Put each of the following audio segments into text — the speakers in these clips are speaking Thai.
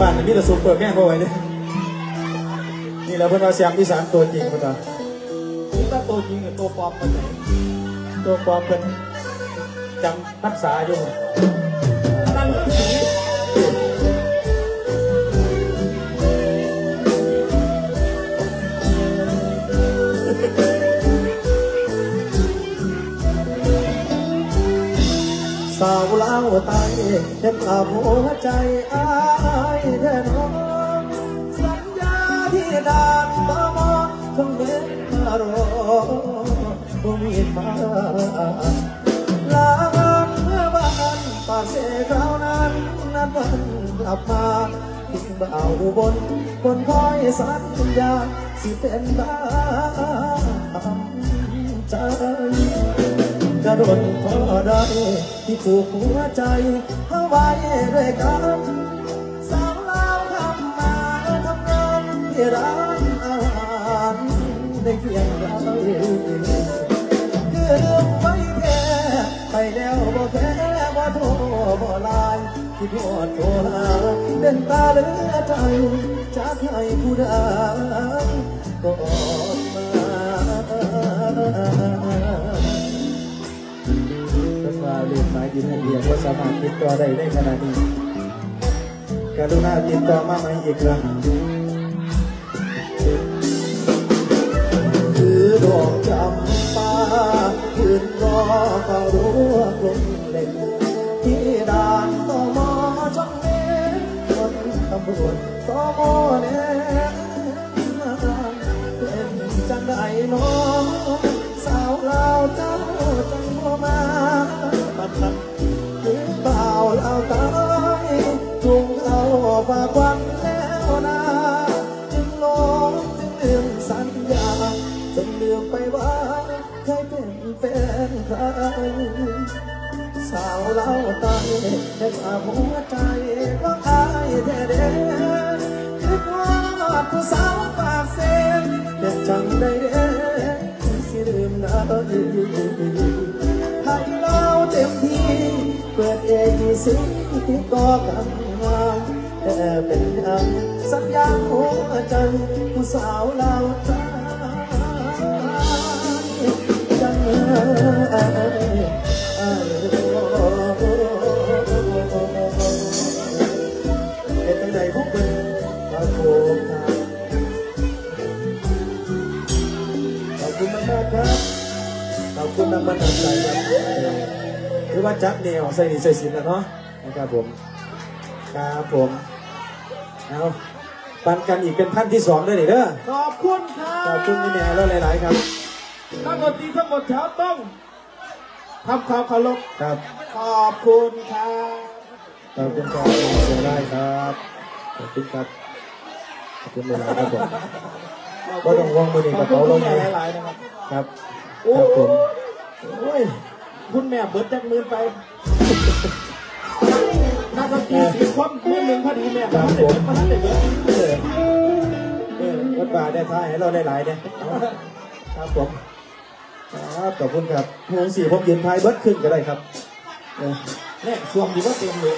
บ้านนี่มีแต่ซุปเปอร์แม่พอไว้เนี่ยนี่แหล้วเพื่อนเราเสียงอีสานตัวจริงเพื่อนเรานี่ถ้าตัวจริงกับตัวปลอมมันไหนตัวปลอมเป็นจำพรรษาอยู่นั่นาวลาวไตเห็นอาหัวใจอายแท้น้องสัญญาที่ด่านตอมอต้องเดินมารอบ่มีมาลางเมื่อบ้านปาเสคราวนั้นนัดวันกลับมาทิ้งบ่าวบนบนคอยสัญญาสิเป็นบ้านใจกระโดด พอได้ที่ผูกหัวใจเอาไว้ด้วยกันสาวลาวทำมาทำงานที่ร้านอาหารได้เพียงเราคือเลืมไว้แค่ไปแล้วบ่แค่บ่โทรบ่ไลายคิดฮอดโทรหาเป็นตาเหลือใจจากให้ผู้ใดก็ ออกมาเป็นว่าเรียยดินให้เรียนก็สามารถติดต่อได้ในขณะนี้กรุณาติดต่อมาใหม่อีกครั้งคือดอกจำปาคืนรอเฝ้ารั้วกลมเล็กที่ด่านต่อมอช่องเล็กคนตำรวจต่อมอเนี่ยเป็นจังไดน้องสาวลาวเจ้าจังบ่มา บัดนั้นหรือเปล่าลาวตายจุงเอาฝากควันแล้วนะจึงลงจึงลืมสัญญาจนลืมไปว่าเคยเป็นแฟนใครสาวเล่าตายได้ฝาหัวใจก็อายแท้เด้คิดว่าผู้สาวปากเส้นเด็ดจังได้เด้สิลืมนะให้ เอทีสิติดต่อกันมาแต่เป็นยังสัญญาหัวใจผู้สาวเล่าตายจังเอ้ยเป็นตั้งใจพวกมึงขอบคุณครับขอบคุณมากมากๆครับขอบคุณมากมากๆใจครับห รือว่าจับแนวใส่นี่ใส่สินนะเนาะนะครับผมครับผมเอาปันกันอีกเป็นท่านที่สองด้วยนี่เด้อขอบคุณครับขอบคุณพี่แนวแล้วหลายๆครับนักดนตรีทั้งหมดแถวต้องทำความเคารพครับขอบคุณครับขอบคุณครับเสียได้ครับขอบคุณครับขอบคุณหลายๆครับผมก็ต้องวางมือในกระเป๋าลงขเลอบยคุณหลายๆนะครับครับโอ้ครับผมโอ้ย คุณแม่เบิดจากมือไปนักดนตรีสี่คนมือหนึ่งพอดีแม่ครับมาผเด็มดมาเด็ดเบิดเออเออวัดป่าได้ท้ายให้เราได้หลายเนี่ยครับผมครับขอบคุณครับพวงสี่ผมยืนท้ายเบิดขึ้นก็ได้ครับเนี่ยสวมดีว่าเต็มเลย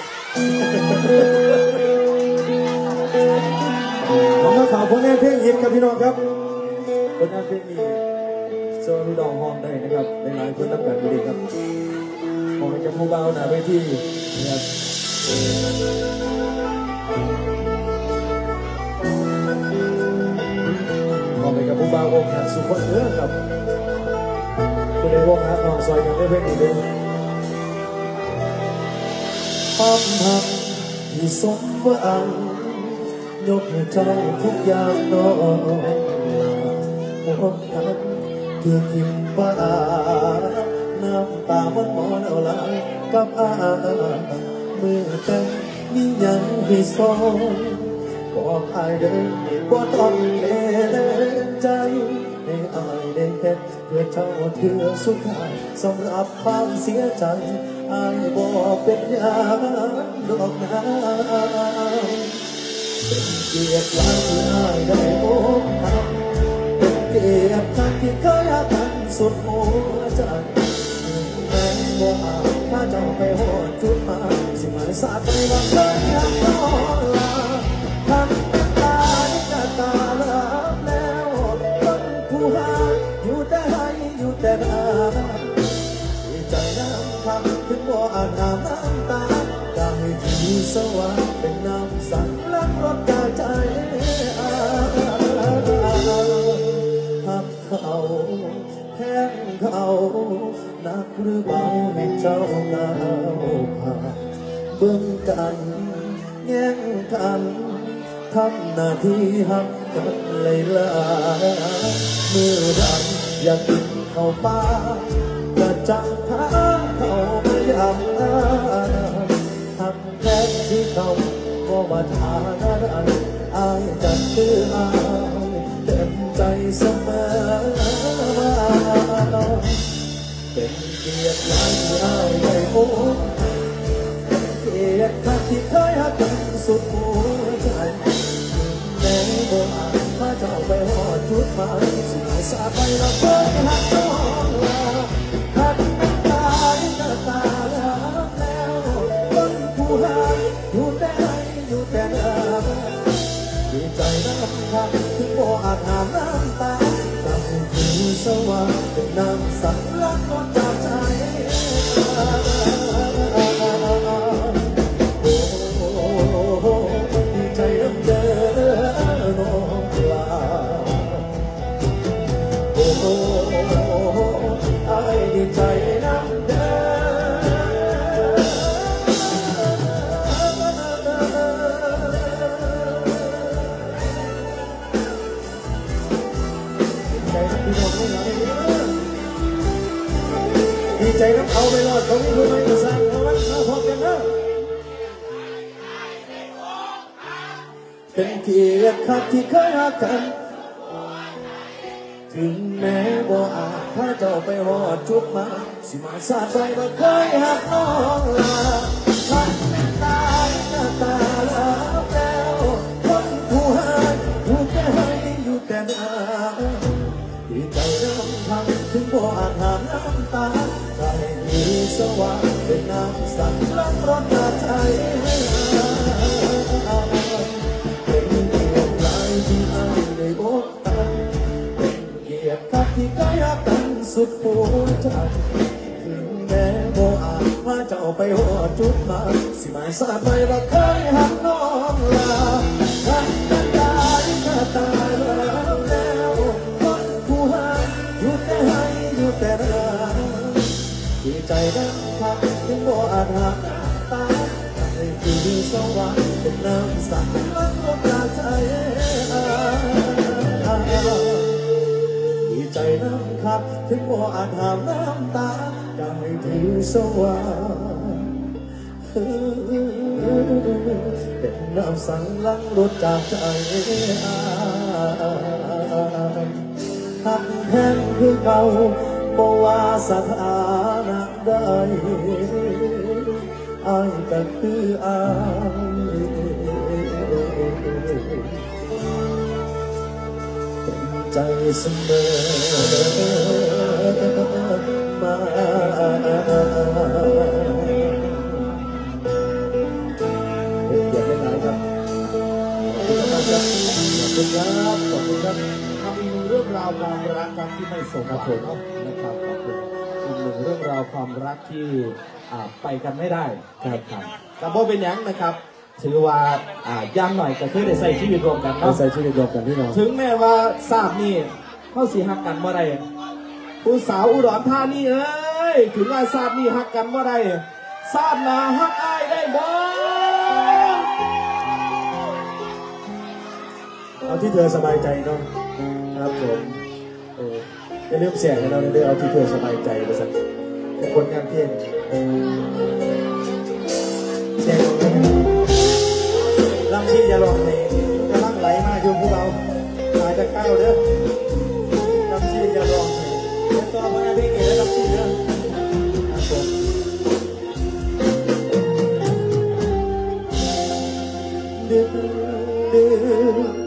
ผมมาข่าวผลงานเพลงฮิตครับพี่น้องครับผลงานเพลงนี้ โซลูดองฮองได้นะครับหลายๆคนรับการบริครับผมจะผู้เบาหนาเวทีนะครับขอไปกับผู้เบาวงหักสุขคนเด้อครับคุณในวงหักนองซอยกันได้เพลงนี้เด้อความหักที่สมหวังยกให้เจ้าทุกอย่างน้องหก ทันคือคิดว่าน้ำตามันมอนเอาไหลกับอาเมื่อแต่งมียังให้สองบอกอายเดินบ่ต้องเลใจให้อายได้เห็นเพื่อเจ้าเถือสุดท้ายสำหรับความเสียใจอายบอกเป็นยาดอกน้ำเป็นเกียรติหล้างที่ให้ได้พบกันเป็นเกียรติทางที่เคยรักกันสุดหัวใจแม้ว่าถ้าเจ้าไปโหดจุดมาสิมาสาดไปว่าเคยรักนอน หรือเบาให้เจ้าเงาผ่านเบิ่งกันแย่งกันทำหน้าที่หักกันเลยล่ะมือดังอยากกินข้าปลาจะจังพาเขาไปยำอาหักแท้ที่เขาก็มาทานอะไรอายจะคืออายเต็มใจเสม ลียายที่อายได้พบเกียรติขัดที่เคยหักกันสุดหัวใจแม้บ่อาจพาเจ้าไปหอดจุดหมายสุดสาไปแล้วเคยหักน้องลาหักน้ำตาหน้าตาแล้วแล้วคนผู้หายอยู่แต่ไหนอยู่แต่เดิมดีใจน้ำคักถึงบ่อาจหาน้ำตาจำคือสว่างเป็นน้ำสัก เป็นเกียรติขัดที่เคยหักกัน ถึงแม้บ่อาจพาเจ้าไปหอดจุดมา สิมาสาดไปบ่เคยหักน้องลาหักเป็นตายหน้าตาแล้วแล้วคนผู้หายอยู่แต่ให้อยู่แต่หน้าดีใจน้ำพังถึงบ่อาจหาน้ำตาได้มีสว่างเป็นน้ำสั่งลังรถนาใจ รับที่ได้รักกันสุดหัวใจถึงแม้บ่อาจว่าจะเอาไปหัวจุดมาสิหมายสาดไปว่าเคยหักน้องลาหักกันตายก็ตายแล้วแล้วคนผู้หาอยู่แต่ให้อยู่แต่รักดีใจนะครับถึงบอาจหาตาในที่สว่างเป็นน้ำสั่งมันก็ปราใจดีใจ นะครับ ถึงบ่อาจหามน้ำตาได้ที่สว่างเป็นน้ำสั่งลังลดจากใจหักแห้งคือเก่าบ่ว่าสถานะใดอายก็คืออาย ใจเสมอมาเป็นเกียรติหลายครับ ขอบคุณมากครับ ขอบคุณครับ ขอบคุณครับทำอีกหนึ่งเรื่องราวความรักครับที่ไม่สมหวังเนาะนะครับ ขอบคุณอีกหนึ่งเรื่องราวความรักที่ไปกันไม่ได้ครับครับกับโบเป็นยังนะครับ ถือว่าอ่าย่างหน่อยก็คือได้ใส่ชีวิตรวมกันเราเนาะใส่ชีวิตรวมกันพี่น้องถึงแม้ว่าทราบนี่เข้าสีหักกันบ่ได้ผู้สาวอุดรธานีเอ้ยถึงว่าทราบนี่หักกันบ่ได้ทราบหนาหักอายได้บ่เอาที่เธอสบายใจเนาะครับผมเอออย่าลืมเสียงกันเราเลยเอาที่เธอสบายใจไปสักเป็นคนงานเพลงเสียงลำ ที่อย่าลองเพลงกำลังไหลมาอยู่พวกเราหายจะก้าวเด้อลำที่อย่าลองเพลงเดี๋ยวต่อมาเพลงเอ๋ลำที่เด้อครับผมดึกดึก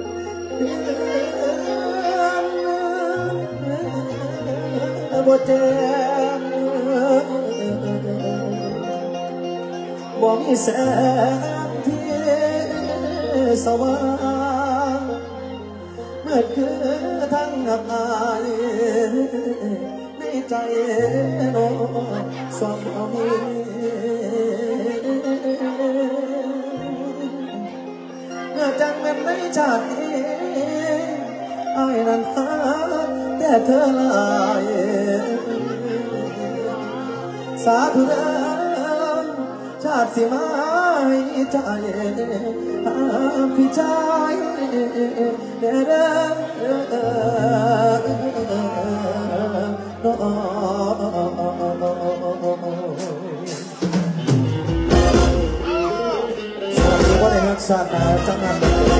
บ่แจ้งบ่มีแสง อสว่างเมื่อคือทั้งอับอายในใจโนสองมีเมื่อจังเป็นไม่จัดอ้ยนั้นหาแต่เธอลายสาธุเดิมชาติสิมา ใจหากพี่ใจเด้อนอสวัสดีครับสาธารณจังหวัด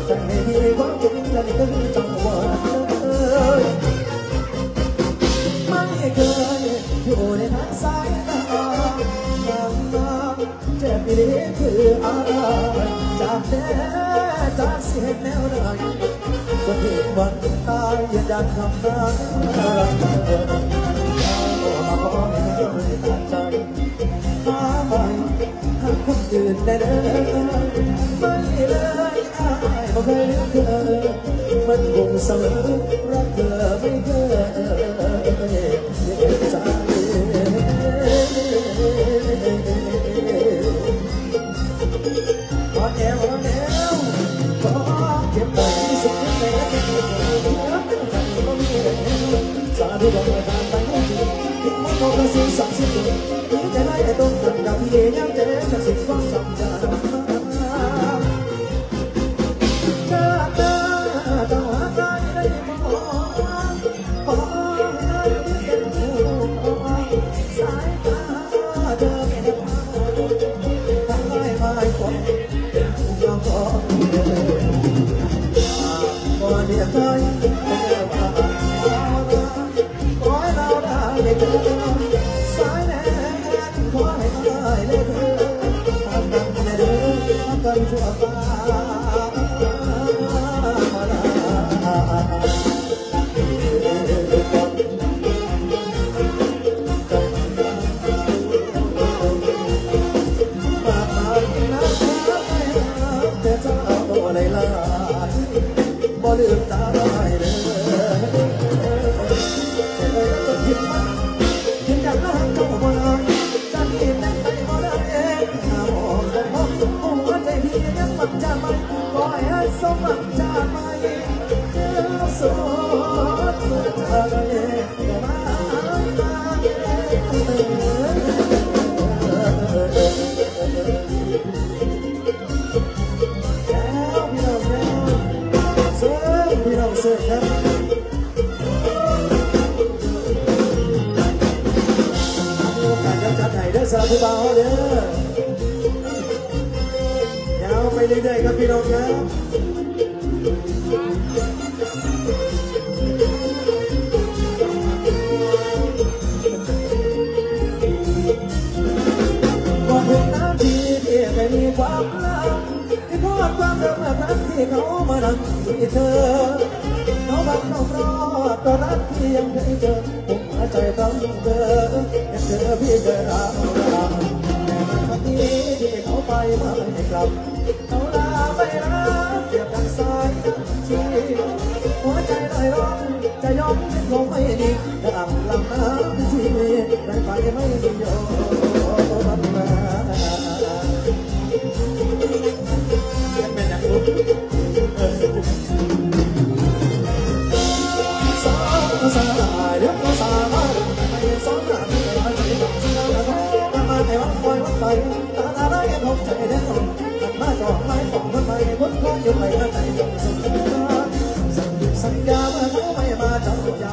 người có อยู่ในทางสายตาเจ็บดีคืออะไรจากแน่จากเสียแนวไหก็เห็นวันตายอย่าดังคำนั้นมาขอให้เธอตัดใจมายหม่ห้คนอื่นได้เด้อ สมอรักเธอไม่เคยสาพอแนวพอแนวพอเก็บไปที่สุดในรักเธอสาธุบอกให้ตามไปให้ถึงคิดว่าเขาเป็นสิ่งศักดิ์สิทธิ์ถึงจะได้แต่ต้องทำดังที่เดียวจะได้ศักดิ์สิทธิ์ ผู้เบาเด้อยาวไปเรื่อยๆครับพี่น้องครับบอกถึงน้ำที่เที่ไม่มีความลับที่พูดความรักมาทั้งที่เขามาดังที่เธอเขาบังเขารอดตัวรักที่ยังไม่เจอผมหาใจต้องเจอยังเจอพี่เจอเรา lòng. Đâu là vậy đó việc đằng sai chi quá trái lời ôm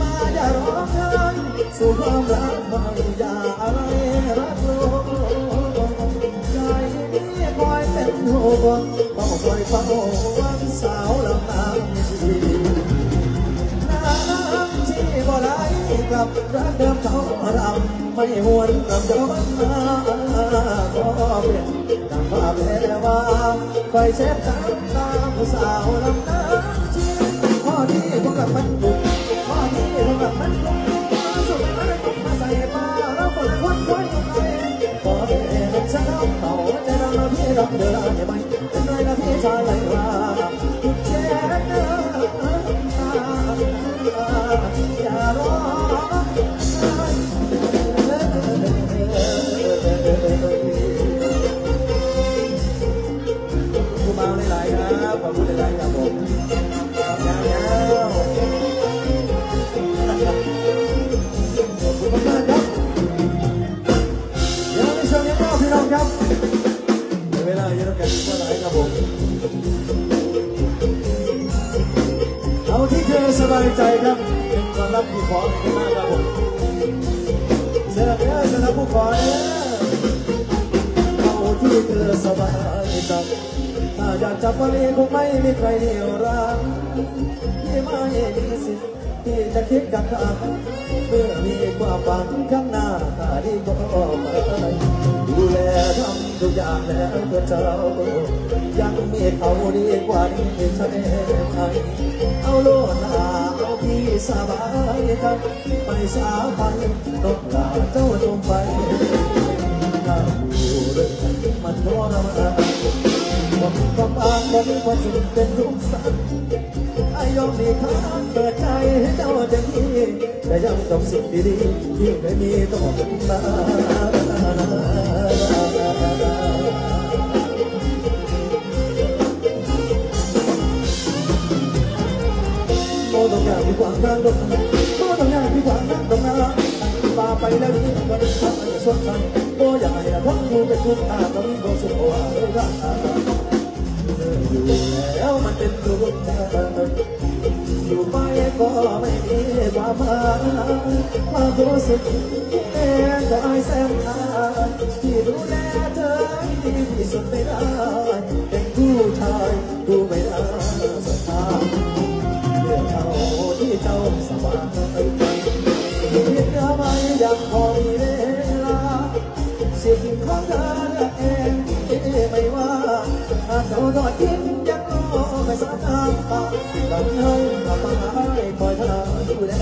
มาอย่าร้องไห้สู่ความรักบางอย่าอะไรรักโลกใจนี้คอยเป็นห่วงเฝ้าคอยเฝ้าวันสาวลำนางชีน้ำที่บ่ไหลกลับรักเดิมเขารำไม่หวนกลับย้อนมาก็เป็นดังภาพแลว่าคอยเช็ดน้ำตาผู้สาวลำนางชีพ่อนี้พวก กับมันบุกพ่อนี้พวกกับมั ธอสบายใจครับเป็นความรับผู้ขอให้มากครับผมเชิญเด้อสำหรับผู้ขอเด้อเอาที่เธอสบายใจถ้าอยากจับวันนี้คงไม่มีใครเหนี่ยวรั้งที่ไม่มีสิทธิ์ที่จะคิดกับเขาเมื่อมีความฝันข้างหน้าถ้าดีก็ไม่ดูแลทำทุกอย่างแล้วเพื่อเจ้ายังมีเขาดีกว่านี้ ใช่ไหมเอาโลดลาเอาพี่สบายกันไปสาไปนกลาเจ้าจงไปถ้าอยู่ด้วยกันมันทรมานผมก็บางผมก็สุดเป็นลูกสัตว์ไอยอมดีข้างเปิดใจให้เจ้าเต็มที่แต่ยังต้องสิ่งดีๆที่ไม่มีต้องมา อยากมีความรักตรงนั้นโมต้องอยากมีความรักตรงนั้นป่าไปแล้วนี่วันนี้ทำอะไรสดใสโมอยากให้ทั้งคู่เป็นทุกข์อาก็มีความสุขว่าเรื่องอยู่แล้วมันเป็นทุกข์ใจอยู่ไปก็ไม่มีความหมายความรู้สึกแค่ก็ไอ้แสนหาที่ดูแลเธอดีที่สุดไม่ได้เป็นผู้ชายดูไม่ได้สถานเรื่องเขาที่ เจ้าสบายใจคิดเอาไว้ยังพอมีเวลาสิ่งของเธอเอกเองไม่ว่าหากเขาทอดทิ้งยังรอไม่สามารถตามกันให้มาตายคอยเธอดูแล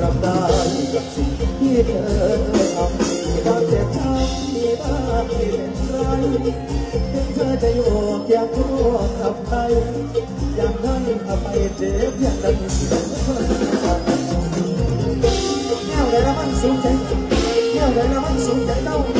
รับได้กับสิ่งที่เธอทำความเจ็บช้ำมีบ้างม่เป็นไรถึงเธอจะอยู่เคียงคู่กับใครอย่างนั้นถ้าไปเจ็บอย่างนั้นเสียแนวใดละมันสูงใจแนวใดละมันสูง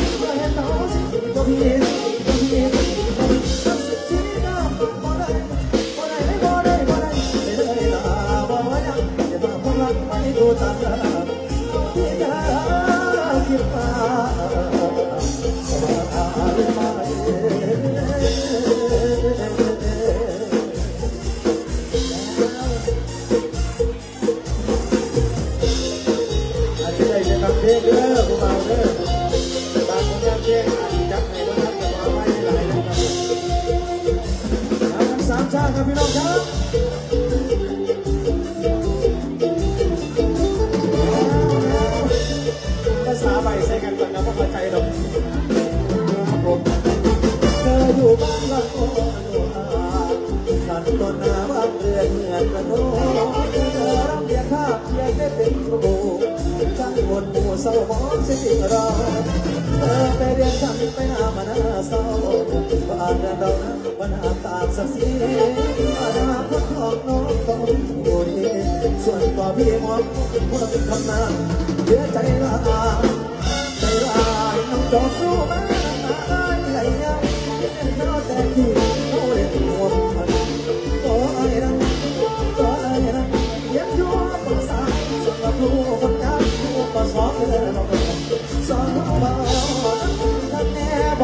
ฉันต้นหน้าบ้านเรือนเหมือนกระโดดเธอรับเรียกข้าเรียกได้เป็นกระโบช่างวนหมู่เศร้าหมองสิเราเธอไปเรียนฉันไปหามาหน้าเศร้าบ้านเรานะมันหาตามสักสีอนาคตของน้องต้องอยู่ดีส่วนต่อพี่มองว่าเป็นคำนานเหลือใจละอาใจร้ายน้องจบรู้มาต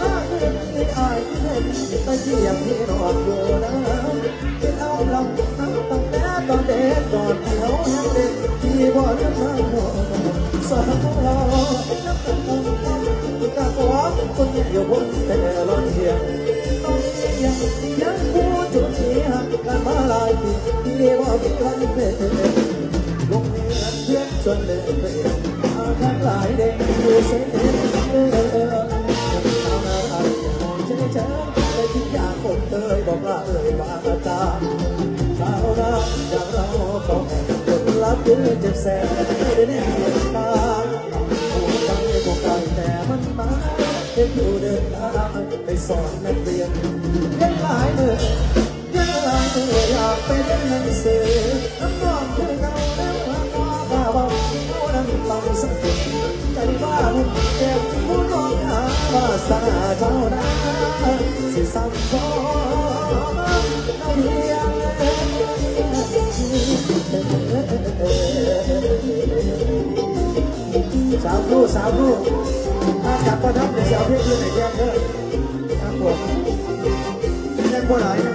หน้าคือที่อายที่เห็นตะเกียบที่นอนอยู่นะเป็นเอาลำทั้งตั้งแต่ตอนเด็กก่อนที่เขายังเด็กที่บ่ได้ทำหัวสาวเรานับตั้งแต่กะขอคนอยู่บนแต่ละเทียงยังยังพูดจุดที่ ว่ามีวันเป็นลงเงินเพื่อนจนเดินไปมาทั้งหลายเด็กอยู่เส้นเออเออทำอะไรมองเฉยเฉยแต่ที่อยากผมเคยบอกลาเอ่ยว่าจาชาวนาอย่างเราต้องคนรับยืนเจ็บแสบไม่ได้แน่ตาหัวใจคงไกลแต่มันมาเด็กอยู่เดินทางไปสอนนักเรียนยังหลายมือยังหลายมืออยากเป็นหนังสือาหุ่นเจ็บผู้น้องหาวาสนาเจ้านาสิสั่งสอนเราเรียนสาวผู้สาวผู้ถ้าจับประทับในสาวเพศยืนในแก้มเด้อครับผมยังบ่หลายนะ